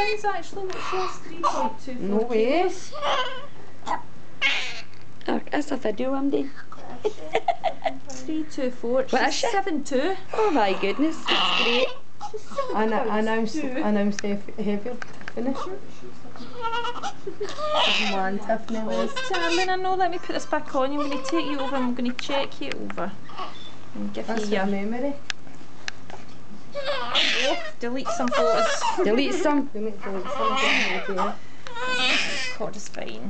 Mine's actually what shows 3.24 No way. Oh, that's a video I'm doing. 324. What is She's she? 7'2". Oh my goodness, that's great. Anna, announced, announced heav- heavier finish. One Tiffany was. Darling, I know, let me put this back on you. I'm going to take you over and I'm going to check you over. And give That's you your your... memory. Oh, delete some photos. Delete some. Make the some of them, yeah. God, it's fine.